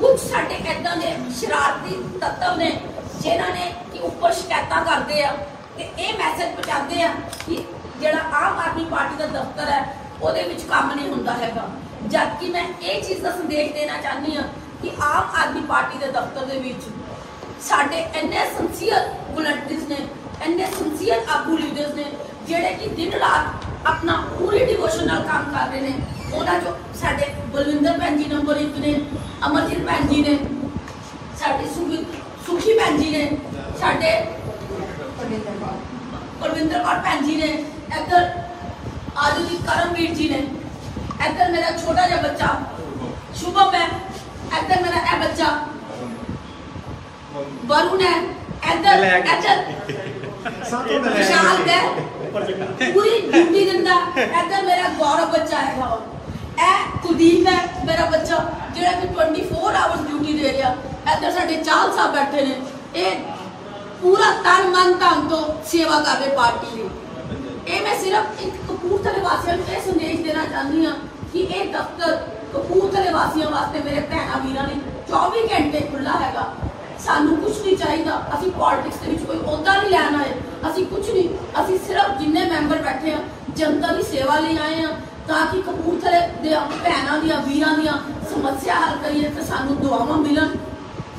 ਕੁਝ ਸਾਡੇ ਏਦਾਂ ਦੇ ਸ਼ਰਾਰਤੀ ਤੱਤਵ ਨੇ ਜਿਨ੍ਹਾਂ ਨੇ ਕਿ ਉੱਪਰ ਸ਼ਿਕਾਇਤਾਂ ਕਰਦੇ ਆ ਤੇ ਇਹ ਮੈਸੇਜ ਪਹੁੰਚਾਉਂਦੇ ਆ ਕਿ ਜਿਹੜਾ ਆਮ ਆਦਮੀ ਪਾਰਟੀ ਦਾ ਦਫ਼ਤਰ ਹੈ, ਉਹਦੇ ਵਿੱਚ ਕੰਮ ਨਹੀਂ ਹੁੰਦਾ ਹੈਗਾ। ਜਦ ਕਿ ਮੈਂ ਇਹ ਚੀਜ਼ ਦਾ ਸੰਦੇਸ਼ ਦੇਣਾ ਚਾਹੁੰਦੀ ਆ ਕਿ ਆਮ ਆਦਮੀ ਪਾਰਟੀ ਦੇ ਦਫ਼ਤਰ ਦੇ ਵਿੱਚ ਸਾਡੇ ਇੰਨੇ ਸੰਸੀਅਰ ਵਲੰਟੀਅਰਸ ਨੇ, ਇੰਨੇ ਸਿੰਸੀਅਰ ਆਗੂ ਲੀਡਰਸ ਨੇ, ਜਿਹੜੇ ਕਿ ਦਿਨ ਰਾਤ ਆਪਣਾ ਪੂਰੀ ਡਿਵੋਸ਼ਨ ਨਾਲ ਕੰਮ ਕਰ ਰਹੇ ਨੇ ਉਹਨਾਂ ਚੋਂ ਸਾਡੇ ਬਲਵਿੰਦਰ ਭੈਣ ਜੀ ਨੰਬਰ 1 ਨੇ ਅਮਰਜੀਤ ਭੈਣ ਜੀ ਨੇ ਸਾਡੇ ਸੁਖੀ ਸੁਖੀ ਭੈਣ ਜੀ ਨੇ ਸਾਡੇ ਪਰਵਿੰਦਰ ਕੌਰ ਭੈਣ ਜੀ ਨੇ ਇੱਧਰ ਆਜੂ ਦੀ ਕਰਮਵੀਰ ਜੀ ਨੇ ਇੱਧਰ ਮੇਰਾ ਛੋਟਾ ਜਿਹਾ ਬੱਚਾ ਸ਼ੁਭਮ ਹੈ ਇੱਧਰ ਮੇਰਾ ਇਹ ਬੱਚਾ ਵਰੁਣ ਹੈ ਇੱਧਰ ਇੱਧਰ ਵਿਸ਼ਾਲ ਹੈ ਪੂਰੀ ਡਿਊਟੀ ਦਿੰਦਾ ਇੱਧਰ ਮੇਰਾ ਗੌਰਵ ਬੱਚਾ ਹੈਗਾ ਵਾ। ਹੈ, ਮੇਰਾ ਬੱਚਾ, ਜਿਹੜਾ ਕਿ 24 ਆਵਰਸ ਡਿਊਟੀ ਦੇ ਰਿਹਾ। ਇੱਧਰ ਸਾਡੇ ਚਾਲ ਸਾਹਿਬ ਬੈਠੇ ਨੇ। ਇਹ ਪੂਰਾ ਤਨ ਮਨ ਧਨ ਤੋਂ ਸੇਵਾ ਕਰ ਰਹੇ ਪਾਰਟੀ ਦੀ। ਇਹ ਮੈਂ ਸਿਰਫ ਇੱਕ ਕਪੂਰਥਲੇ ਵਾਸੀਆਂ ਨੂੰ ਇਹ ਸੰਦੇਸ਼ ਦੇਣਾ ਚਾਹੁੰਦੀ ਹਾਂ ਕਿ ਇਹ ਦਫ਼ਤਰ ਕਪੂਰਥਲੇ ਵਾਸੀਆਂ ਵਾਸਤੇ ਮੇਰੇ ਭੈਣਾਂ ਵੀਰਾਂ ਨੇ 24 ਘੰਟੇ ਖੁੱਲਾ ਹੈਗਾ। ਸਾਨੂੰ ਕੁਝ ਨਹੀਂ ਚਾਹੀਦਾ। ਅਸੀਂ ਪੋਲਿਟਿਕਸ ਦੇ ਵਿੱਚ ਕੋਈ ਅਹੁਦਾ ਨਹੀਂ ਲੈਣ ਆਏ। ਅਸੀਂ ਕੁਝ ਨਹੀਂ। ਅਸੀਂ ਸਿਰਫ ਜਿੰਨੇ ਮੈਂਬਰ ਬੈਠੇ ਆ ਜਨਤਾ ਦੀ ਸੇਵਾ ਲਈ ਆਏ ਆ ਤਾਂ ਕਿ ਕਪੂਰਥਲੇ ਦੇ ਭੈਣਾਂ ਦੀਆਂ ਵੀਰਾਂ ਦੀਆਂ ਸਮੱਸਿਆ ਹੱਲ ਕਰੀਏ ਤੇ ਸਾਨੂੰ ਦੁਆਵਾਂ ਮਿਲਣ।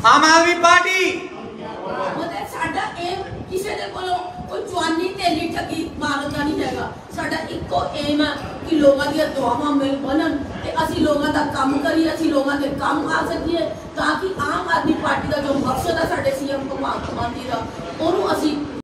ਆਮ ਆਦਮੀ ਪਾਰਟੀ! ਮਤਲਬ ਸਾਡਾ ਏਮ ਕਿਸੇ ਦੇ ਕੋਲੋਂ ਕੋਈ ਜਵਾਨੀ ਤੇਲੀ ਠੱਗੀ ਮਾਰਨ ਦਾ ਨਹੀਂ ਹੈਗਾ। ਸਾਡਾ ਇੱਕੋ ਏਮ ਹੈ ਕਿ ਲੋਕਾਂ ਦੀਆਂ ਦੁਆਵਾਂ ਮਿਲ ਬਣਨ ਤੇ ਅਸੀਂ ਲੋਕਾਂ ਦਾ ਕੰਮ ਕਰੀਏ ਅਸੀਂ ਲੋਕਾਂ ਦੇ ਕੰਮ ਆ ਸਕੀਏ ਤਾਂ ਕਿ ਆਮ ਆਦਮੀ ਪਾਰਟੀ